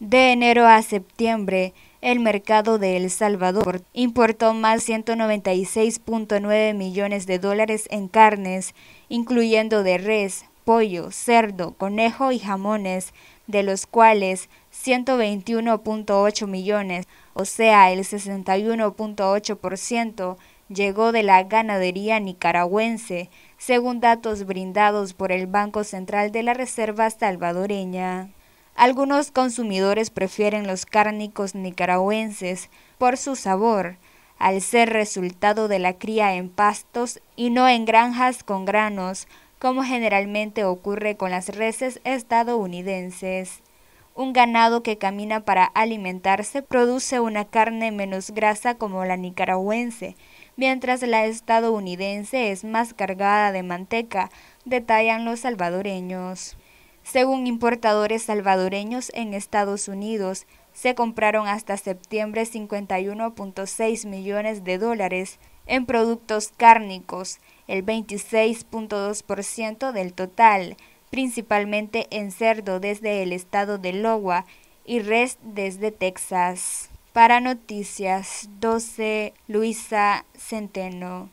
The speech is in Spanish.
De enero a septiembre, el mercado de El Salvador importó más 196.9 millones de dólares en carnes, incluyendo de res, pollo, cerdo, conejo y jamones, de los cuales 121.8 millones, o sea, el 61.8%, llegó de la ganadería nicaragüense, según datos brindados por el Banco Central de la Reserva salvadoreña. Algunos consumidores prefieren los cárnicos nicaragüenses por su sabor, al ser resultado de la cría en pastos y no en granjas con granos, como generalmente ocurre con las reses estadounidenses. Un ganado que camina para alimentarse produce una carne menos grasa como la nicaragüense, mientras la estadounidense es más cargada de manteca, detallan los salvadoreños. Según importadores salvadoreños en Estados Unidos, se compraron hasta septiembre 51.6 millones de dólares en productos cárnicos, el 26.2% del total, principalmente en cerdo desde el estado de Iowa y res desde Texas. Para Noticias 12, Luisa Centeno.